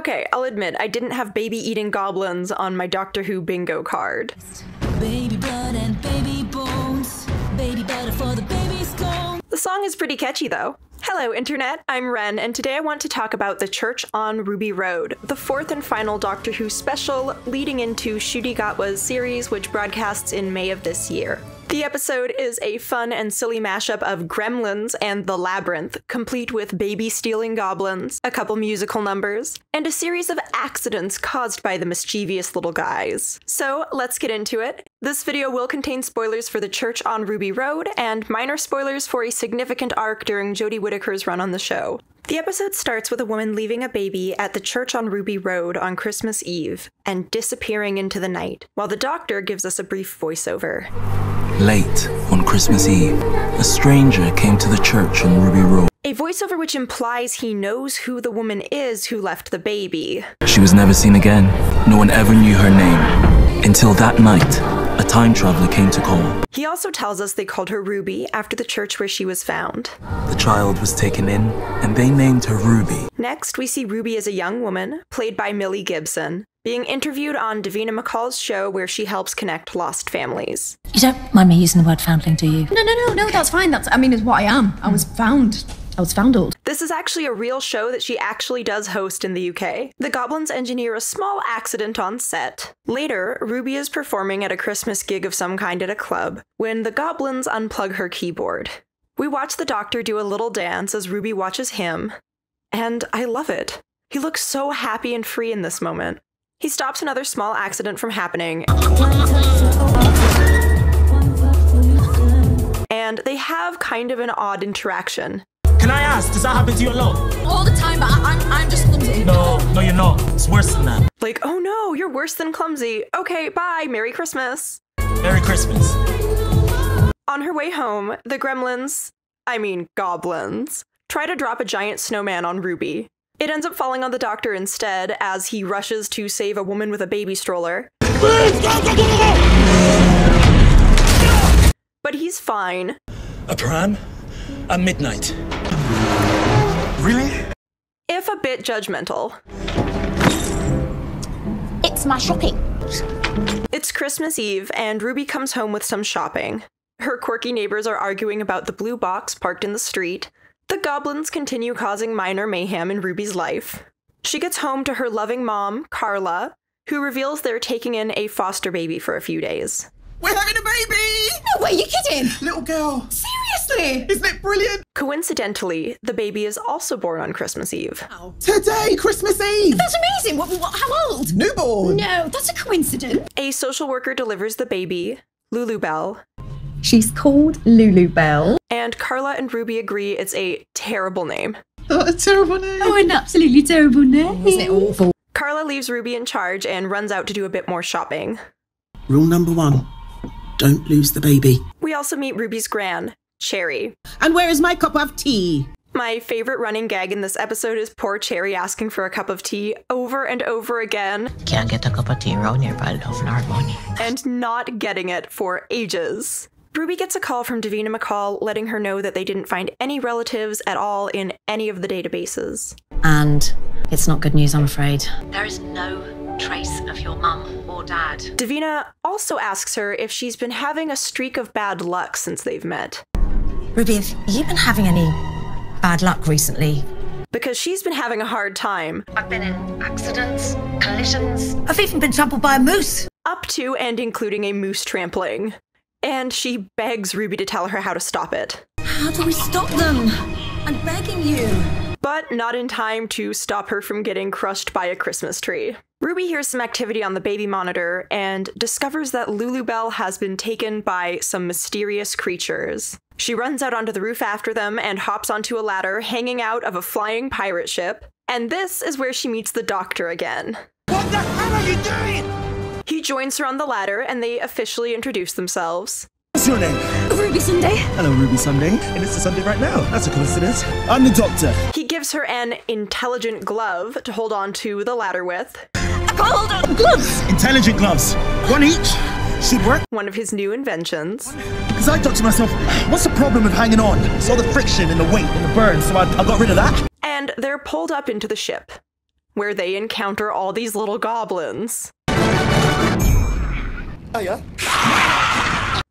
Okay, I'll admit, I didn't have baby eating goblins on my Doctor Who bingo card. Baby blood and baby bones. Baby butter for the baby scone. The song is pretty catchy though. Hello, Internet. I'm Ren, and today I want to talk about The Church on Ruby Road, the fourth and final Doctor Who special leading into Ncuti Gatwa's series, which broadcasts in May of this year. The episode is a fun and silly mashup of Gremlins and The Labyrinth, complete with baby stealing goblins, a couple musical numbers, and a series of accidents caused by the mischievous little guys. So let's get into it. This video will contain spoilers for The Church on Ruby Road and minor spoilers for a significant arc during Jodie Whittaker's run on the show. The episode starts with a woman leaving a baby at the church on Ruby Road on Christmas Eve and disappearing into the night, while the doctor gives us a brief voiceover. Late on Christmas Eve, a stranger came to the church on Ruby Road. A voiceover which implies he knows who the woman is who left the baby. She was never seen again. No one ever knew her name. Until that night, a time traveler came to call. He also tells us they called her Ruby after the church where she was found. The child was taken in, and they named her Ruby. Next, we see Ruby as a young woman, played by Millie Gibson, being interviewed on Davina McCall's show where she helps connect lost families. You don't mind me using the word foundling, do you? No, no, no, no, that's fine. That's, I mean, it's what I am. I was found. I was foundled. This is actually a real show that she actually does host in the UK. The Goblins engineer a small accident on set. Later, Ruby is performing at a Christmas gig of some kind at a club when the Goblins unplug her keyboard. We watch the Doctor do a little dance as Ruby watches him, and I love it. He looks so happy and free in this moment. He stops another small accident from happening, and they have kind of an odd interaction. Can I ask, does that happen to you a lot? All the time, but I, I'm, I'm just clumsy. No, no, you're not. It's worse than that. Like, oh no, you're worse than clumsy. Okay, bye, Merry Christmas. Merry Christmas. On her way home, the gremlins, I mean goblins, try to drop a giant snowman on Ruby. It ends up falling on the doctor instead as he rushes to save a woman with a baby stroller. But he's fine. A pram? At midnight. Really? If a bit judgmental. It's my shopping. It's Christmas Eve, and Ruby comes home with some shopping. Her quirky neighbors are arguing about the blue box parked in the street. The goblins continue causing minor mayhem in Ruby's life. She gets home to her loving mom, Carla, who reveals they're taking in a foster baby for a few days. We're having a baby! No way, you kidding? Little girl. Seriously? Isn't it brilliant? Coincidentally, the baby is also born on Christmas Eve. Today, Christmas Eve! That's amazing. What, what, how old? Newborn! No, that's a coincidence. A social worker delivers the baby, Lulu Bell, She's called Lulu Bell. and Carla and Ruby agree it's a terrible name. What a terrible name. Oh, an absolutely terrible name. Isn't it awful? Carla leaves Ruby in charge and runs out to do a bit more shopping. Rule number one don't lose the baby. We also meet Ruby's gran, Cherry. And where is my cup of tea? My favorite running gag in this episode is poor Cherry asking for a cup of tea over and over again Can't get a cup of tea around here by love and harmony. and not getting it for ages. Ruby gets a call from Davina McCall letting her know that they didn't find any relatives at all in any of the databases. And it's not good news, I'm afraid. There is no trace of your mum or dad. Davina also asks her if she's been having a streak of bad luck since they've met, Ruby, have you been having any bad luck recently? because she's been having a hard time, I've been in accidents, collisions. I've even been trampled by a moose. up to and including a moose trampling. And she begs Ruby to tell her how to stop it. How do we stop them? I'm begging you. But not in time to stop her from getting crushed by a Christmas tree. Ruby hears some activity on the baby monitor and discovers that Lulubelle has been taken by some mysterious creatures. She runs out onto the roof after them and hops onto a ladder hanging out of a flying pirate ship. And this is where she meets the doctor again. What the hell are you doing? He joins her on the ladder and they officially introduce themselves. What's your name? Ruby Sunday. Hello, Ruby Sunday. And it's a Sunday right now. That's a coincidence. I'm the doctor. He gives her an intelligent glove to hold on to the ladder with, Hold on, gloves. Intelligent gloves. One each. Should work. one of his new inventions. Because I thought to myself, what's the problem with hanging on? It's all the friction and the weight and the burn, so I, I got rid of that. and they're pulled up into the ship. where they encounter all these little goblins. Oh, yeah?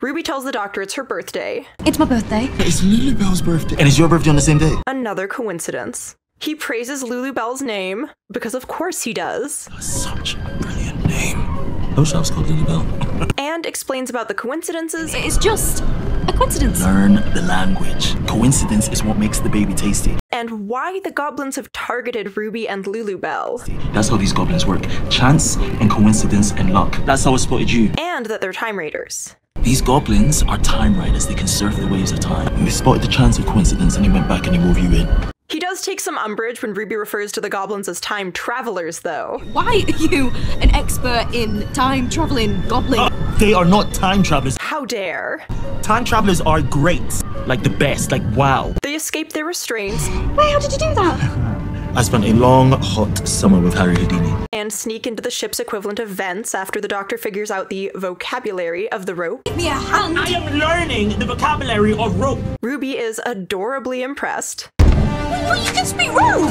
Ruby tells the doctor it's her birthday. It's my birthday. It's Lulu Bell's birthday. And it's your birthday on the same day? Another coincidence. He praises Lulu Bell's name, because of course he does, Such a brilliant name. I wish I was called Lulubelle. and explains about the coincidences It's just a coincidence. Learn the language. Coincidence is what makes the baby tasty. and why the goblins have targeted Ruby and Lulu Bell, That's how these goblins work. Chance and coincidence and luck. That's how I spotted you. and that they're time raiders. These goblins are time riders. They can surf the waves of time. And they spotted the chance of coincidence and he went back and he wove you in. He does take some umbrage when Ruby refers to the goblins as time travelers, though. Why are you an expert in time traveling goblin? Uh, they are not time travelers. How dare! Time travelers are great. Like the best. Like wow. They escape their restraints Wait, how did you do that? I spent a long, hot summer with Harry Houdini. and sneak into the ship's equivalent of vents after the doctor figures out the vocabulary of the rope. Give me a hand. am learning the vocabulary of rope. Ruby is adorably impressed. Well, you can speak rope.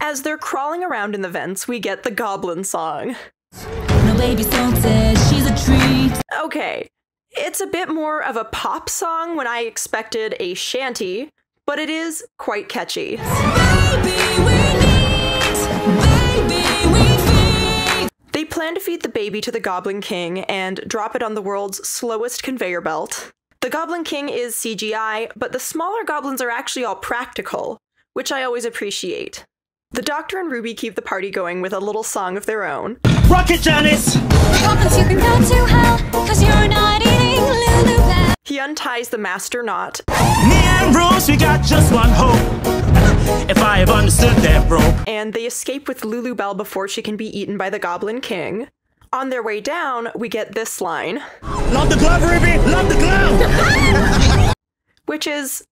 As they're crawling around in the vents, we get the goblin song. No baby song says she's a treat. Okay, it's a bit more of a pop song when I expected a shanty, but it is quite catchy. Plan to feed the baby to the Goblin King and drop it on the world's slowest conveyor belt. The Goblin King is CGI, but the smaller goblins are actually all practical, which I always appreciate. The Doctor and Ruby keep the party going with a little song of their own, Rocket Janice! Goblins, you can go to hell, cause you're not eating Lulu He unties the master knot, Me and Rose, we got just one hope. If I have understood that rope. and they escape with Lulu Bell before she can be eaten by the Goblin King. On their way down, we get this line, Love the glove, Ruby! Love the glove! which is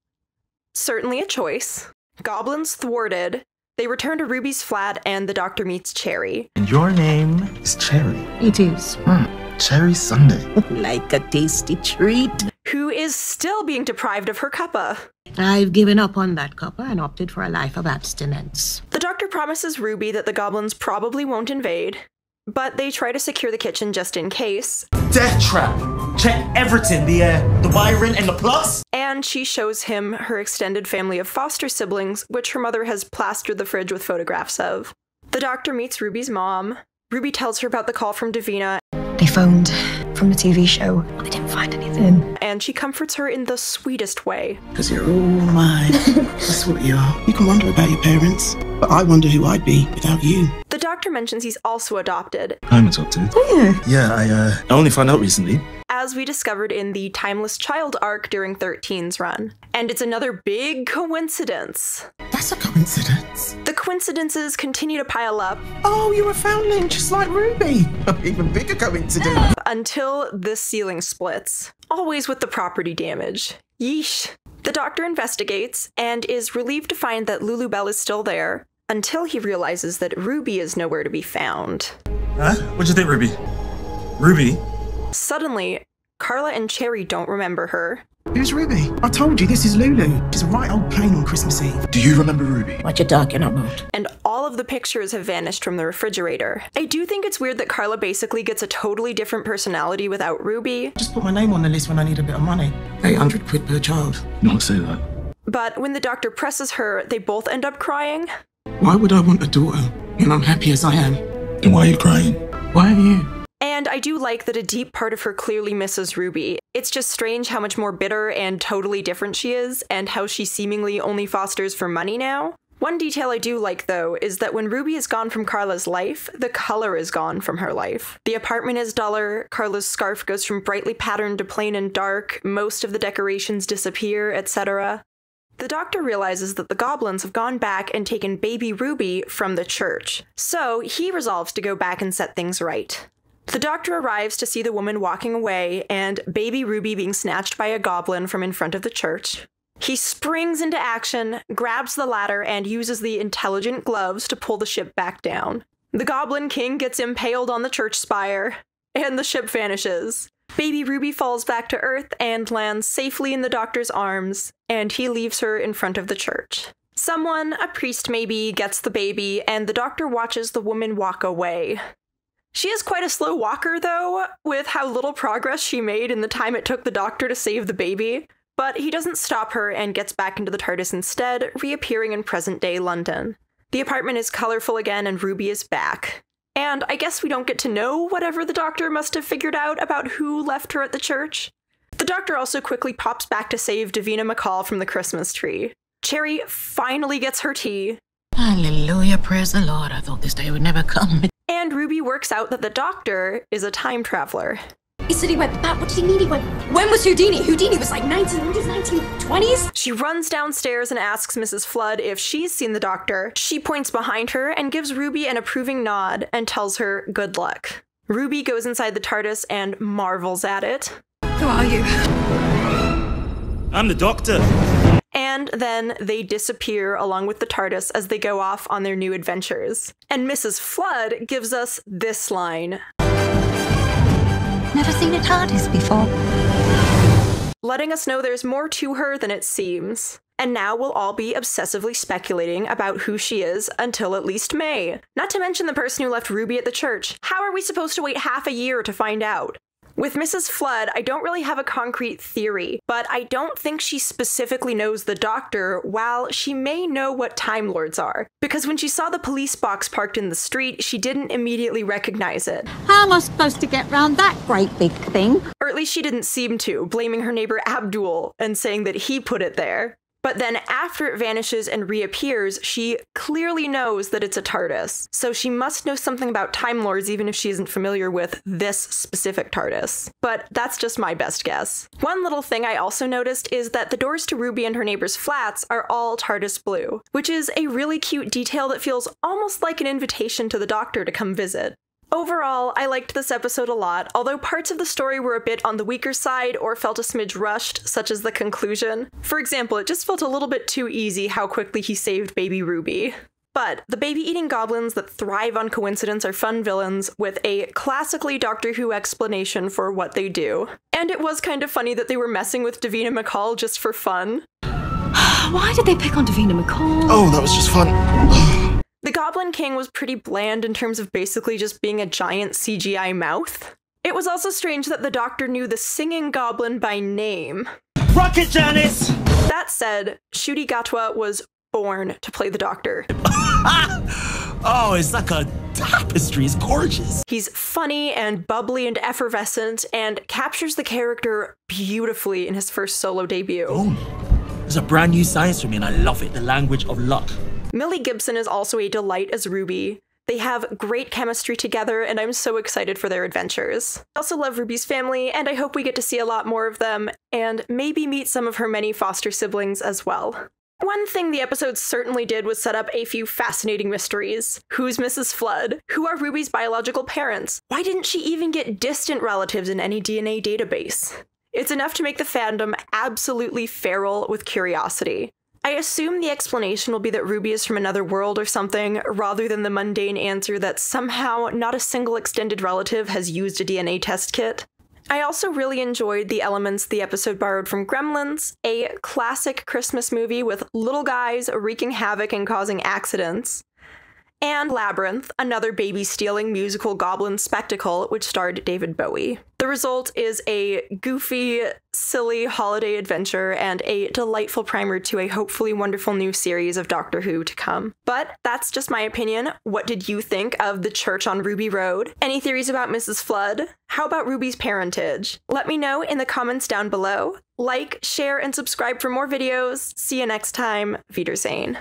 certainly a choice. Goblins thwarted. They return to Ruby's flat, and the Doctor meets Cherry. And your name is Cherry. It is. Hmm. Cherry Sunday. Like a tasty treat. who is still being deprived of her cuppa. I've given up on that copper and opted for a life of abstinence. The doctor promises Ruby that the goblins probably won't invade, but they try to secure the kitchen just in case, Death Trap. Check everything. The, uh, the wiring and the plus. and she shows him her extended family of foster siblings, which her mother has plastered the fridge with photographs of. The doctor meets Ruby's mom. Ruby tells her about the call from Davina, They phoned from the TV show. They didn't find anything. and she comforts her in the sweetest way. Because you're all mine. That's what you are. You can wonder about your parents, but I wonder who I'd be without you. The doctor mentions he's also adopted, I'm adopted. Oh, Yeah, I, uh, I only found out recently. As we discovered in the Timeless Child arc during 13's run. And it's another big coincidence. That's a coincidence. The coincidences continue to pile up Oh, you're a foundling just like Ruby. Even bigger coincidence. until this ceiling splits, always with the property damage. Yeesh. The doctor investigates and is relieved to find that Lulu Bell is still there until he realizes that Ruby is nowhere to be found. Huh? What'd you think, Ruby? Ruby? Suddenly, Carla and Cherry don't remember her. Who's Ruby? I told you this is Lulu. She's a right old pain on Christmas Eve. Do you remember Ruby? What you talking about? and all of the pictures have vanished from the refrigerator. I do think it's weird that Carla basically gets a totally different personality without Ruby, Just put my name on the list when I need a bit of money. 800 quid per child. Don't say that. but when the doctor presses her, they both end up crying. Why would I want a daughter when I'm happy as I am? Then why are you crying? Why are you? And I do like that a deep part of her clearly misses Ruby. It's just strange how much more bitter and totally different she is, and how she seemingly only fosters for money now. One detail I do like, though, is that when Ruby is gone from Carla's life, the color is gone from her life. The apartment is duller, Carla's scarf goes from brightly patterned to plain and dark, most of the decorations disappear, etc. The doctor realizes that the goblins have gone back and taken baby Ruby from the church, so he resolves to go back and set things right. The doctor arrives to see the woman walking away and baby Ruby being snatched by a goblin from in front of the church. He springs into action, grabs the ladder, and uses the intelligent gloves to pull the ship back down. The Goblin King gets impaled on the church spire, and the ship vanishes. Baby Ruby falls back to Earth and lands safely in the doctor's arms, and he leaves her in front of the church. Someone, a priest maybe, gets the baby, and the doctor watches the woman walk away. She is quite a slow walker, though, with how little progress she made in the time it took the doctor to save the baby. But he doesn't stop her and gets back into the TARDIS instead, reappearing in present day London. The apartment is colorful again, and Ruby is back. And I guess we don't get to know whatever the doctor must have figured out about who left her at the church. The doctor also quickly pops back to save Davina McCall from the Christmas tree. Cherry finally gets her tea, Hallelujah, praise the Lord. I thought this day would never come. And Ruby works out that the doctor is a time traveler. He said he went back. What did he mean he went? When was Houdini? Houdini was like 19, 1920s? She runs downstairs and asks Mrs. Flood if she's seen the doctor. She points behind her and gives Ruby an approving nod and tells her good luck. Ruby goes inside the TARDIS and marvels at it. Who are you? I'm the doctor. And then they disappear along with the TARDIS as they go off on their new adventures. And Mrs. Flood gives us this line Never seen a TARDIS before. letting us know there's more to her than it seems. And now we'll all be obsessively speculating about who she is until at least May. Not to mention the person who left Ruby at the church. How are we supposed to wait half a year to find out? With Mrs. Flood, I don't really have a concrete theory, but I don't think she specifically knows the doctor, while she may know what Time Lords are. Because when she saw the police box parked in the street, she didn't immediately recognize it. How am I supposed to get round that great big thing? Or at least she didn't seem to, blaming her neighbor Abdul and saying that he put it there. But then after it vanishes and reappears, she clearly knows that it's a TARDIS. So she must know something about Time Lords even if she isn't familiar with this specific TARDIS. But that's just my best guess. One little thing I also noticed is that the doors to Ruby and her neighbor's flats are all TARDIS blue, which is a really cute detail that feels almost like an invitation to the doctor to come visit. Overall, I liked this episode a lot, although parts of the story were a bit on the weaker side or felt a smidge rushed, such as the conclusion. For example, it just felt a little bit too easy how quickly he saved baby Ruby. But the baby eating goblins that thrive on coincidence are fun villains with a classically Doctor Who explanation for what they do. And it was kind of funny that they were messing with Davina McCall just for fun. Why did they pick on Davina McCall? Oh, that was just fun. The Goblin King was pretty bland in terms of basically just being a giant CGI mouth. It was also strange that the Doctor knew the singing goblin by name. Rocket Janice! That said, Ncuti Gatwa was born to play the Doctor. Oh, it's like a tapestry. It's gorgeous. He's funny and bubbly and effervescent and captures the character beautifully in his first solo debut. Oh, it's a brand new science for me, and I love it. The language of luck. Millie Gibson is also a delight as Ruby. They have great chemistry together, and I'm so excited for their adventures. I also love Ruby's family, and I hope we get to see a lot more of them, and maybe meet some of her many foster siblings as well. One thing the episode certainly did was set up a few fascinating mysteries. Who's Mrs. Flood? Who are Ruby's biological parents? Why didn't she even get distant relatives in any DNA database? It's enough to make the fandom absolutely feral with curiosity. I assume the explanation will be that Ruby is from another world or something, rather than the mundane answer that somehow not a single extended relative has used a DNA test kit. I also really enjoyed the elements the episode borrowed from Gremlins, a classic Christmas movie with little guys wreaking havoc and causing accidents, and Labyrinth, another baby stealing musical goblin spectacle which starred David Bowie. The result is a goofy, silly holiday adventure and a delightful primer to a hopefully wonderful new series of Doctor Who to come. But that's just my opinion. What did you think of The Church on Ruby Road? Any theories about Mrs. Flood? How about Ruby's parentage? Let me know in the comments down below. Like, share, and subscribe for more videos. See you next time. Wiedersehen.